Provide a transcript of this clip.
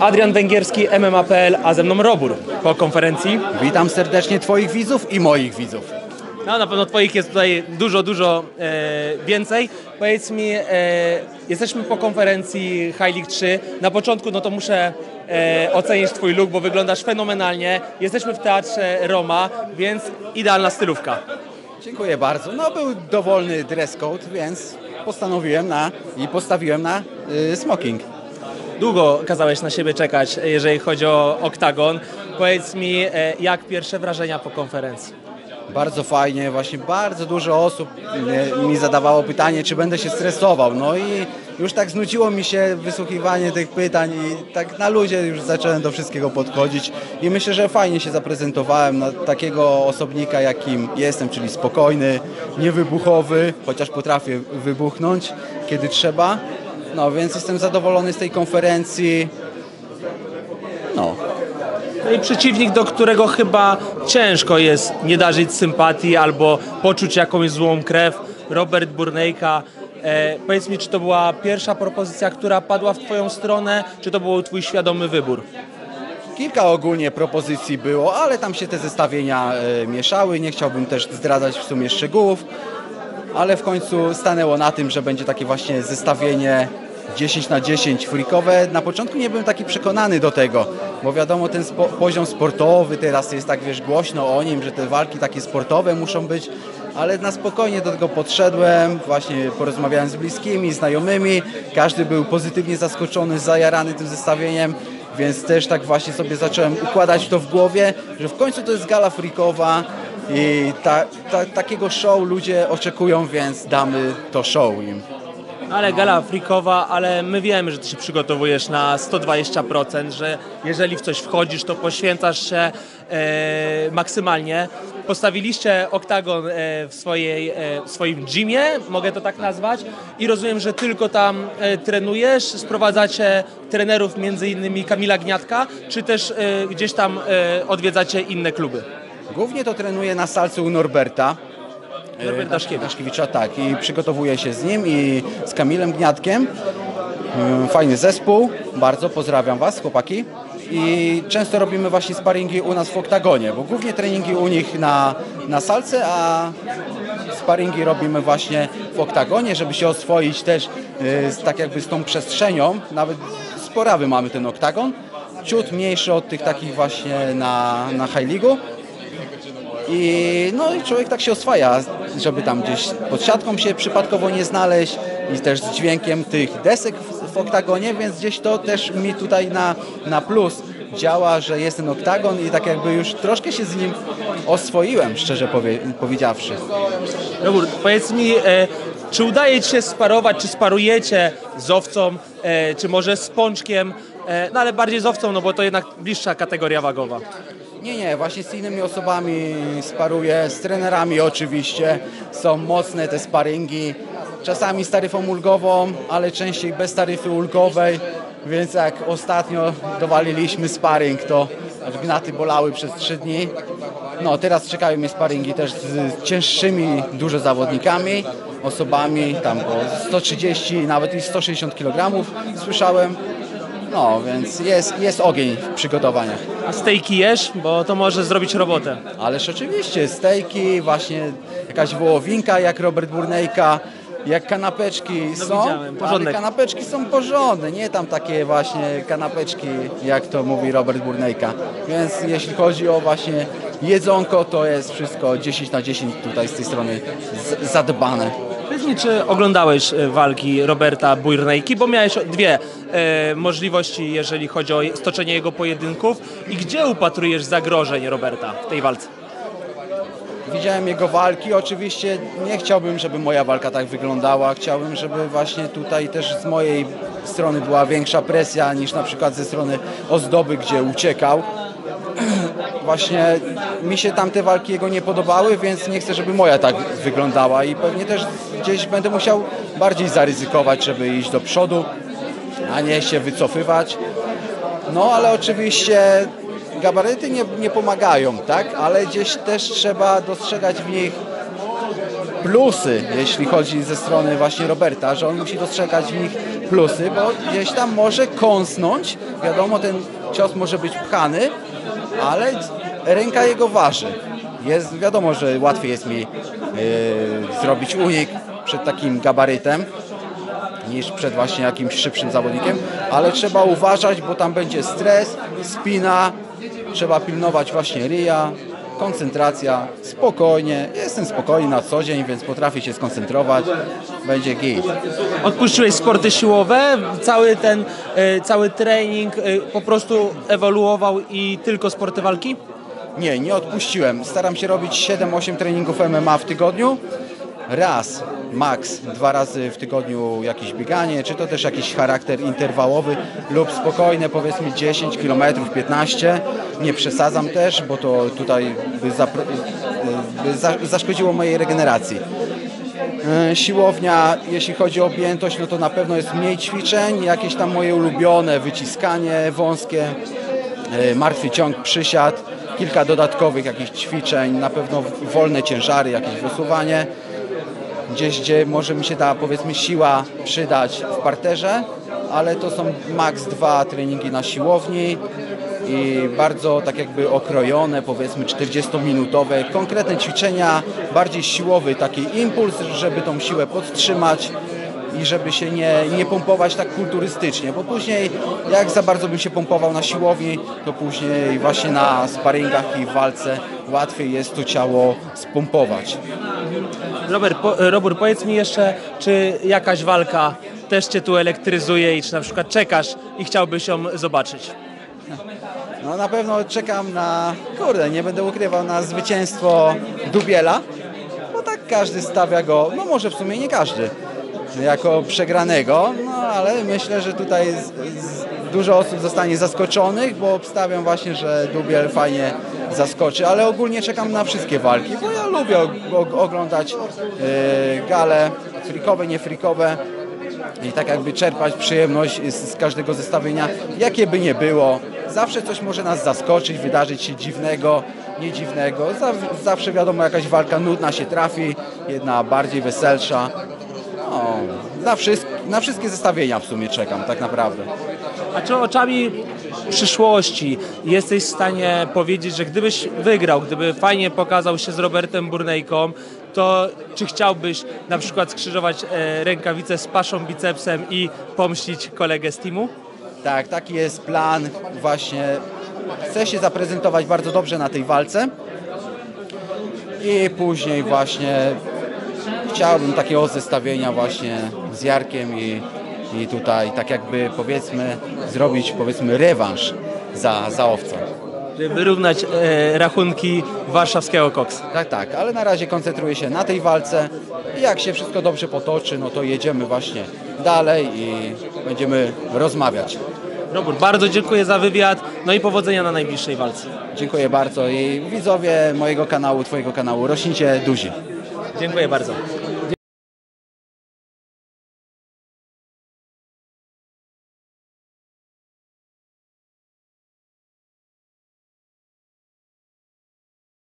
Adrian Węgierski, MMA.pl, a ze mną Robur po konferencji. Witam serdecznie Twoich widzów i moich widzów. No na pewno Twoich jest tutaj dużo, dużo e, więcej. Powiedz mi, e, jesteśmy po konferencji High League 3. Na początku no to muszę e, ocenić Twój look, bo wyglądasz fenomenalnie. Jesteśmy w Teatrze Roma, więc idealna stylówka. Dziękuję bardzo. No był dowolny dress code, więc postanowiłem na i postawiłem na y, smoking. Długo kazałeś na siebie czekać, jeżeli chodzi o oktagon. Powiedz mi, e, jak pierwsze wrażenia po konferencji? Bardzo fajnie, właśnie bardzo dużo osób y, mi zadawało pytanie, czy będę się stresował. No i już tak znudziło mi się wysłuchiwanie tych pytań i tak na ludzie już zacząłem do wszystkiego podchodzić i myślę, że fajnie się zaprezentowałem na takiego osobnika, jakim jestem, czyli spokojny, niewybuchowy, chociaż potrafię wybuchnąć, kiedy trzeba. No więc jestem zadowolony z tej konferencji. No, No i przeciwnik, do którego chyba ciężko jest nie darzyć sympatii albo poczuć jakąś złą krew, Robert Burnejka. E, powiedz mi, czy to była pierwsza propozycja, która padła w Twoją stronę, czy to był Twój świadomy wybór? Kilka ogólnie propozycji było, ale tam się te zestawienia e, mieszały. Nie chciałbym też zdradzać w sumie szczegółów, ale w końcu stanęło na tym, że będzie takie właśnie zestawienie 10 na 10 freakowe. Na początku nie byłem taki przekonany do tego, bo wiadomo, ten spo poziom sportowy teraz jest tak, wiesz, głośno o nim, że te walki takie sportowe muszą być, ale na spokojnie do tego podszedłem, właśnie porozmawiałem z bliskimi, znajomymi, każdy był pozytywnie zaskoczony, zajarany tym zestawieniem, więc też tak właśnie sobie zacząłem układać to w głowie, że w końcu to jest gala freakowa i ta, ta, takiego show ludzie oczekują, więc damy to show im. Ale gala freakowa, ale my wiemy, że ty się przygotowujesz na 120%, że jeżeli w coś wchodzisz, to poświęcasz się e, maksymalnie. Postawiliście oktagon e, w, swojej, e, w swoim gymie, mogę to tak nazwać, i rozumiem, że tylko tam e, trenujesz, sprowadzacie trenerów, między innymi Kamila Gniatka, czy też e, gdzieś tam e, odwiedzacie inne kluby? Głównie to trenuję na salce u Norberta. Daszkiewicz. Daszkiewicza, tak. I przygotowuję się z nim i z Kamilem Gniatkiem. Ym, Fajny zespół, bardzo pozdrawiam Was, chłopaki. I często robimy właśnie sparingi u nas w oktagonie, bo głównie treningi u nich na, na salce, a sparingi robimy właśnie w oktagonie, żeby się oswoić też y, z, tak jakby z tą przestrzenią. Nawet sporawy mamy ten oktagon. Ciut mniejszy od tych takich właśnie na, na High League'u. I no i człowiek tak się oswaja, żeby tam gdzieś pod siatką się przypadkowo nie znaleźć i też z dźwiękiem tych desek w, w oktagonie, więc gdzieś to też mi tutaj na, na plus działa, że jest ten oktagon i tak jakby już troszkę się z nim oswoiłem, szczerze powie, powiedziawszy. Robert, powiedz mi, e, czy udaje Ci się sparować, czy sparujecie z owcą, e, czy może z pączkiem, e, no ale bardziej z owcą, no bo to jednak bliższa kategoria wagowa. Nie, nie, właśnie z innymi osobami sparuję, z trenerami oczywiście. Są mocne te sparingi, czasami z taryfą ulgową, ale częściej bez taryfy ulgowej. Więc jak ostatnio dowaliliśmy sparring, to gnaty bolały przez trzy dni. No teraz czekają mnie sparingi też z cięższymi dużo zawodnikami, osobami tam po 130, nawet i 160 kg słyszałem. No, więc jest, jest ogień w przygotowaniach. A stejki jesz, bo to może zrobić robotę. Ależ oczywiście, stejki, właśnie jakaś wołowinka jak Robert Burnejka, jak kanapeczki są, widziałem, ale porządek. kanapeczki są porządne, nie tam takie właśnie kanapeczki, jak to mówi Robert Burnejka. Więc jeśli chodzi o właśnie jedzonko, to jest wszystko 10 na 10 tutaj z tej strony z- zadbane. Powiedz mi, czy oglądałeś e, walki Roberta Bujrnejki, bo miałeś dwie e, możliwości, jeżeli chodzi o stoczenie jego pojedynków i gdzie upatrujesz zagrożeń Roberta w tej walce? Widziałem jego walki, oczywiście nie chciałbym, żeby moja walka tak wyglądała. Chciałbym, żeby właśnie tutaj też z mojej strony była większa presja niż na przykład ze strony ozdoby, gdzie uciekał. Właśnie mi się tamte walki jego nie podobały, więc nie chcę, żeby moja tak wyglądała i pewnie też gdzieś będę musiał bardziej zaryzykować, żeby iść do przodu, a nie się wycofywać. No ale oczywiście gabaryty nie, nie pomagają, tak? Ale gdzieś też trzeba dostrzegać w nich plusy, jeśli chodzi ze strony właśnie Roberta, że on musi dostrzegać w nich plusy, bo gdzieś tam może kąsnąć. Wiadomo, ten cios może być pchany, ale ręka jego waży. Jest wiadomo, że łatwiej jest mi yy, zrobić unik przed takim gabarytem niż przed właśnie jakimś szybszym zawodnikiem, ale trzeba uważać, bo tam będzie stres, spina, trzeba pilnować właśnie ryja, koncentracja, spokojnie. Jestem spokojny na co dzień, więc potrafię się skoncentrować, będzie git. Odpuściłeś sporty siłowe, cały ten, e, cały trening e, po prostu ewoluował i tylko sporty walki? Nie, nie odpuściłem. Staram się robić 7-8 treningów MMA w tygodniu. Raz, max, dwa razy w tygodniu jakieś bieganie, czy to też jakiś charakter interwałowy lub spokojne, powiedzmy 10 km, 15. Nie przesadzam też, bo to tutaj by, by za- zaszkodziło mojej regeneracji. E, Siłownia, jeśli chodzi o objętość, no to na pewno jest mniej ćwiczeń, jakieś tam moje ulubione, wyciskanie wąskie, e, martwy ciąg, przysiad, kilka dodatkowych jakichś ćwiczeń, na pewno wolne ciężary, jakieś wysuwanie, gdzieś gdzie może mi się ta powiedzmy siła przydać w parterze, ale to są maks dwa treningi na siłowni i bardzo tak jakby okrojone, powiedzmy 40-minutowe, konkretne ćwiczenia, bardziej siłowy taki impuls, żeby tą siłę podtrzymać i żeby się nie, nie pompować tak kulturystycznie, bo później jak za bardzo bym się pompował na siłowni, to później właśnie na sparingach i walce łatwiej jest to ciało spompować. Robert, po, e, Robert, powiedz mi jeszcze, czy jakaś walka też Cię tu elektryzuje i czy na przykład czekasz i chciałbyś ją zobaczyć? No na pewno czekam na, kurde, nie będę ukrywał, na zwycięstwo Dubiela, bo tak każdy stawia go, no może w sumie nie każdy, jako przegranego, no ale myślę, że tutaj z, z, dużo osób zostanie zaskoczonych, bo obstawiam właśnie, że Dubiel fajnie zaskoczy, ale ogólnie czekam na wszystkie walki, bo ja lubię og- og- oglądać yy, gale frikowe, niefrikowe, i tak jakby czerpać przyjemność z, każdego zestawienia, jakie by nie było. Zawsze coś może nas zaskoczyć, wydarzyć się dziwnego, nie dziwnego. Zaw- zawsze wiadomo, jakaś walka nudna się trafi, jedna bardziej weselsza. No, na, wszystk- na wszystkie zestawienia w sumie czekam, tak naprawdę. A czy oczami przyszłości jesteś w stanie powiedzieć, że gdybyś wygrał, gdyby fajnie pokazał się z Robertem Burnejką, to czy chciałbyś na przykład skrzyżować e, rękawice z paszą bicepsem i pomścić kolegę z teamu? Tak, taki jest plan. Właśnie chcę się zaprezentować bardzo dobrze na tej walce. I później właśnie chciałbym takiego zestawienia właśnie z Jarkiem i, i tutaj tak jakby powiedzmy zrobić powiedzmy rewanż za, za owcą. Żeby wyrównać e, rachunki warszawskiego koksa. Tak, tak, ale na razie koncentruję się na tej walce i jak się wszystko dobrze potoczy, no to jedziemy właśnie dalej i będziemy rozmawiać. Robert, bardzo dziękuję za wywiad, no i powodzenia na najbliższej walce. Dziękuję bardzo i widzowie mojego kanału, Twojego kanału, rośnijcie duzi. Dziękuję bardzo.